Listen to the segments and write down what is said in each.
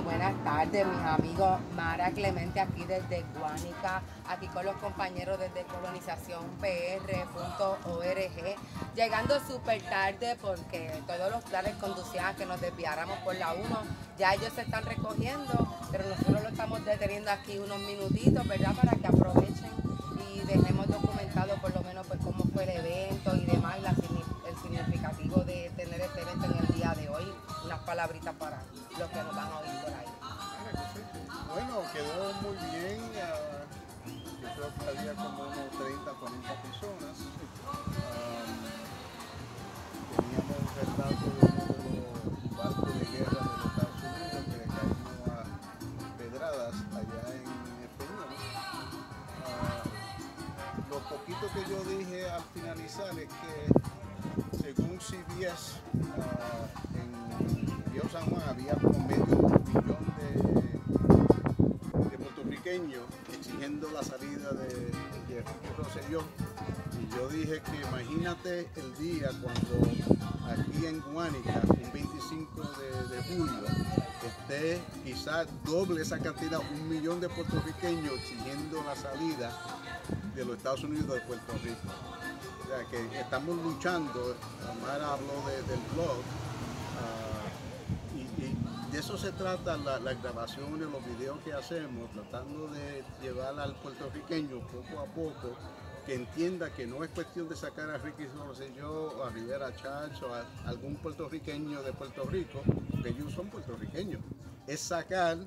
Buenas tardes, mis amigos. Mara Clemente aquí desde Guánica, aquí con los compañeros desde colonizaciónpr.org, llegando súper tarde porque todos los planes conducían a que nos desviáramos por la 1. Ya ellos se están recogiendo, pero nosotros lo estamos deteniendo aquí unos minutitos, ¿verdad? Para que aprovechen y dejemos documentado por lo menos pues cómo fue el evento y demás, el significativo de tener este evento Unas palabritas para los que nos van a oír por ahí. Bueno, quedó muy bien. Uh, yo creo que había como unos 30, 40 personas. Um, teníamos un relato de uno de los barcos de guerra de los Estados Unidos que le caímos a pedradas allá en Español. Uh, lo poquito que yo dije al finalizar es que según CBS uh, Río San Juan había medio millón de, puertorriqueños exigiendo la salida de, de Rosselló. Y yo dije que imagínate el día cuando aquí en Guánica, un 25 de, julio, esté quizás doble esa cantidad, un millón de puertorriqueños exigiendo la salida de los Estados Unidos de Puerto Rico. O sea que estamos luchando, Mara habló de, del blog, de eso se trata la, las grabaciones, los videos que hacemos, tratando de llevar al puertorriqueño poco a poco que entienda que no es cuestión de sacar a Ricky Rosselló o a Rivera Chávez o a algún puertorriqueño de Puerto Rico, porque ellos son puertorriqueños, es sacar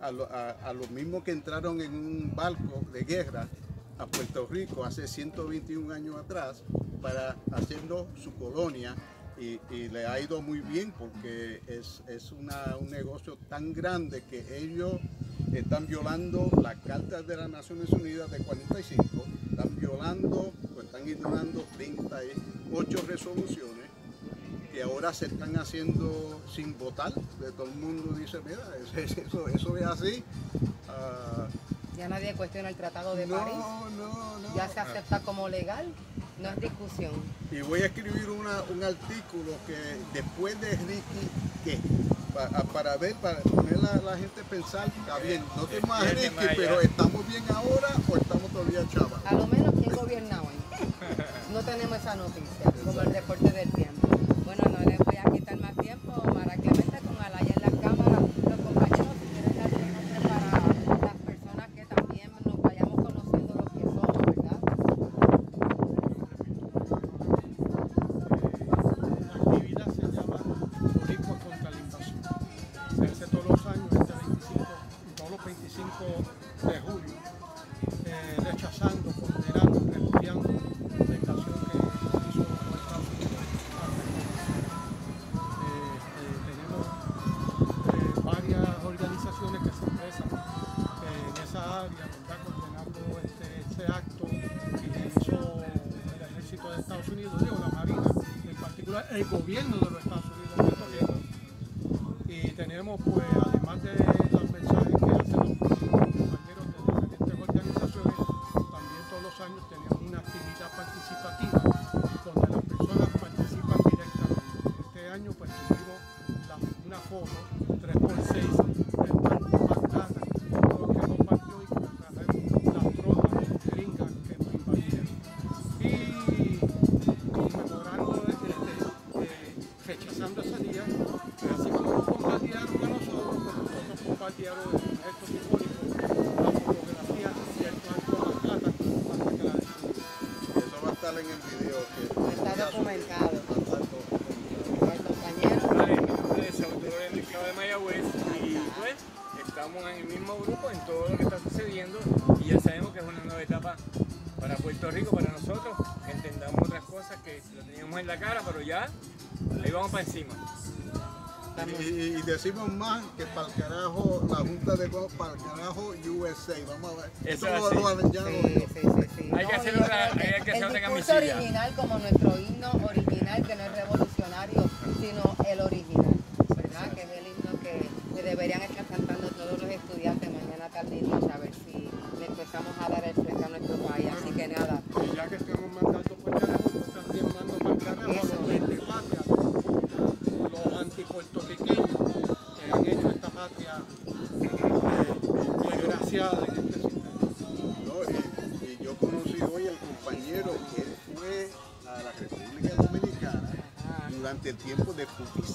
a, lo, a, a los mismos que entraron en un barco de guerra a Puerto Rico hace 121 años atrás para hacerlo su colonia y, y, le ha ido muy bien porque es, es una, un negocio tan grande que ellos están violando las cartas de las Naciones Unidas de 45, están violando o están ignorando 38 resoluciones que ahora se están haciendo sin votar. De todo el mundo dice, mira, eso, eso es así. Uh, ya nadie cuestiona el Tratado de no, París. No, no. Ya se acepta como legal, no es discusión. Y voy a escribir una, un artículo que después de Ricky, ¿qué? Para, para ver, para poner a la, gente a pensar, está bien, no tenemos a Ricky, pero ¿estamos bien ahora o estamos todavía chavas? A lo menos, ¿quién gobierna hoy? No tenemos esa noticia, como el reporte del tiempo. El gobierno de los Estados Unidos. Y tenemos, pues, además de los mensajes que hacen los compañeros de diferentes organizaciones, también todos los años tenemos una actividad participativa donde las personas participan directamente. Este año pues tuvimos una foto 3x6 nosotros bombardearon estos simbólicos, la fotografía y el barco Magdala hasta que la. Eso va a estar en el video que Está documentado. A de Mayagüez y pues estamos en el mismo grupo en todo lo que está sucediendo y ya sabemos que es una nueva etapa para Puerto Rico, para nosotros, que entendamos otras cosas que lo teníamos en la cara, pero ya ahí vamos para encima. Y, y- decimos más que para el carajo, la Junta de Go- para el carajo USA. Vamos a ver. Eso es lo, ya lo Sí, sí, sí, sí. Hay que No, hacer yo otra- que hay que hacer otra camisilla. original como nuestro himno original, que no es revolucionario, sino el original,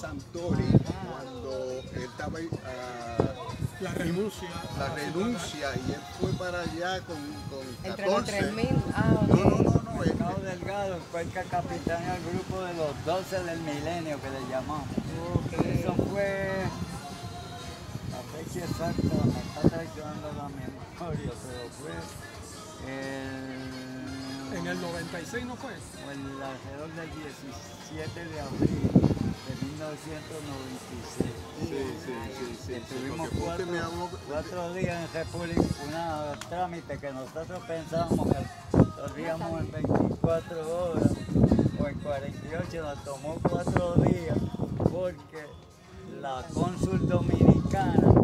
Santori cuando él estaba uh, la renuncia la renuncia y él fue para allá con, con 14 entre los 3.000 ah, okay. no, no, no, no Mercado este. Delgado fue el capitán al grupo de los 12 del milenio que le llamamos okay. eso fue la fecha exacta me está traicionando la memoria pero fue el ¿En el 96 no fue? O el alrededor del 17 de abril. 1996. Sí, sí, sí, sí. Sí, cuatro, cuatro, días en República, un trámite que nosotros pensábamos que dormíamos en 24 horas o en 48, nos tomó cuatro días porque la cónsul dominicana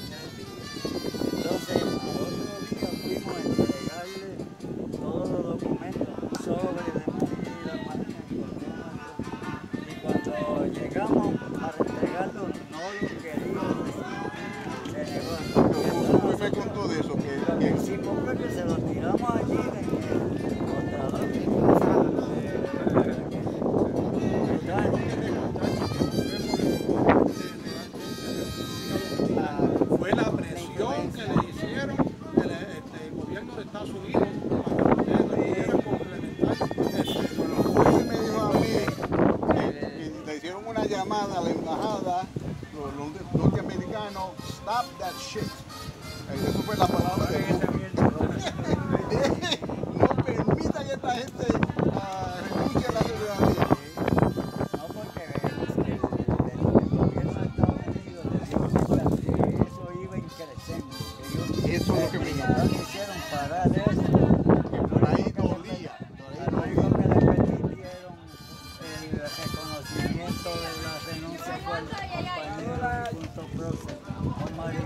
Thank you. हमारी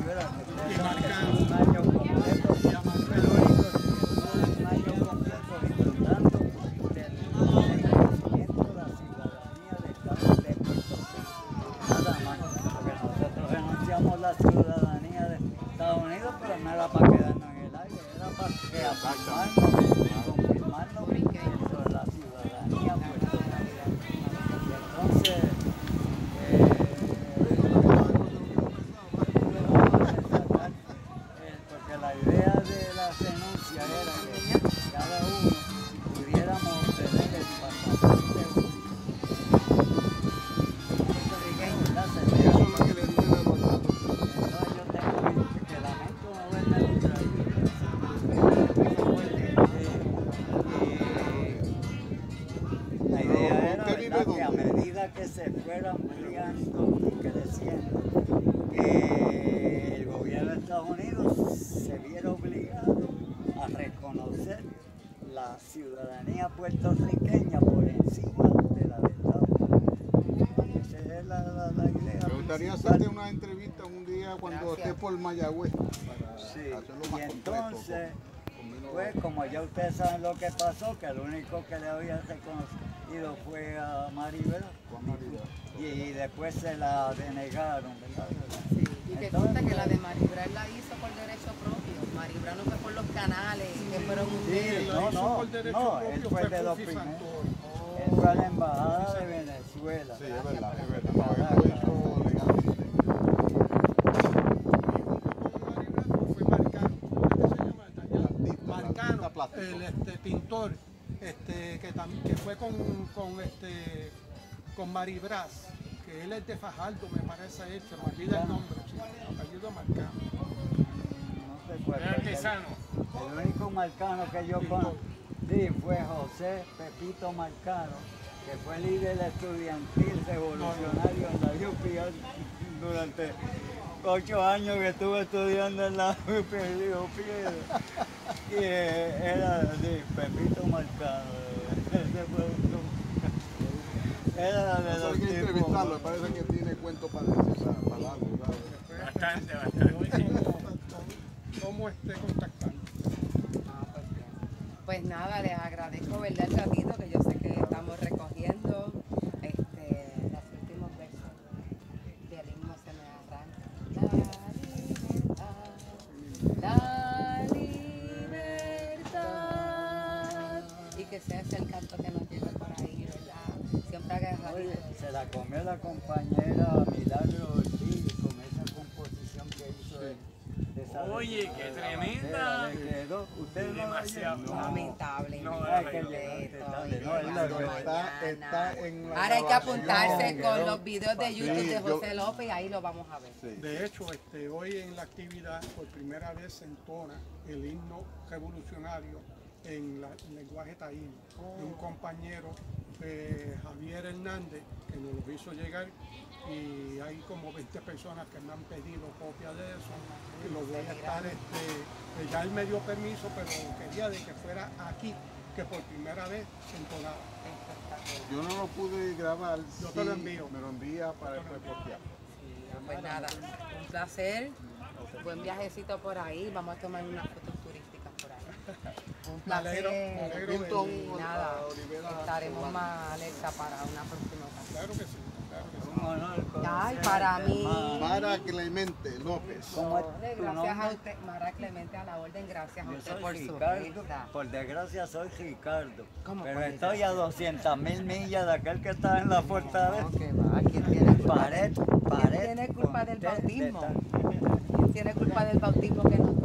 gustaría hacerte una entrevista un día cuando esté por Mayagüez para sí. hacerlo más y entonces, completo, pues como ya ustedes saben lo que pasó, que el único que le había reconocido fue a Maribel. Y, y, después se la denegaron, ¿verdad? Y que Entonces, que la de Maribra la hizo por derecho propio. Maribra no fue por los canales, sí, que fueron ustedes. Sí, no, no, no, él fue de los primeros. Él fue a la embajada de Venezuela. Sí, es verdad, es verdad. El este, pintor, este, que, que fue con, con, este, con Maribras, que él es de Fajardo, me parece él, se me olvida el nombre, sí, apellido Marcano. No Es fue. artesano. El único marcano que yo conozco sí, fue José Pepito Marcano, que fue líder estudiantil revolucionario en la UPI durante ocho años que estuve estudiando en la UPI. Y eh, era sí, Pepito Marcano. Ese fue un- Era de los hay que tipos entrevistarlo, me parece que tiene cuento para decir, para para largo, ¿sabes? Bastante, bastante. cómo, pues bien. Pues nada, les agradezco verdad el ratito que yo se la comió la compañera Milagro Ortiz con esa composición que hizo de, de esa Oye, de qué la tremenda. quedó. Usted no Demasiado. oyó? Lamentable. No, no, que no, tarde, no, es la llegando Pero está, está en la Ahora hay que apuntarse No, con quedó los videos de YouTube Sí, de yo- José López y ahí lo vamos a ver. Sí. De hecho, este, hoy en la actividad por primera vez se entona el himno revolucionario en la- el lenguaje taíno. De un compañero, eh, Javier Hernández, que nos lo hizo llegar y hay como 20 personas que me han pedido copia de eso. Y lo voy a estar, este, ya él me dio permiso, pero quería de que fuera aquí, que por primera vez se entonaba. Yo no lo pude grabar. Yo te lo envío. Me lo envía para después postear. Pues nada, un placer. Buen viajecito por ahí. Vamos a tomar por ahí. Un Me alegro, me placer. Y nada, estaremos más alerta para una próxima ocasión. Claro que sí, claro que sí. Un honor Ay, para al mí. Mara Clemente López. ¿Cómo es Ole, tu Gracias a usted, Mara Clemente, a la orden. Gracias a Yo usted soy por su Ricardo, risa. por desgracia soy Ricardo, ¿Cómo pero estoy ser? a 200 mil millas de aquel que está en la fortaleza. No, que va. ¿Quién tiene culpa? Pared, ¿Quién pared. tiene culpa del bautismo? ¿Quién tiene culpa del bautismo que no tiene?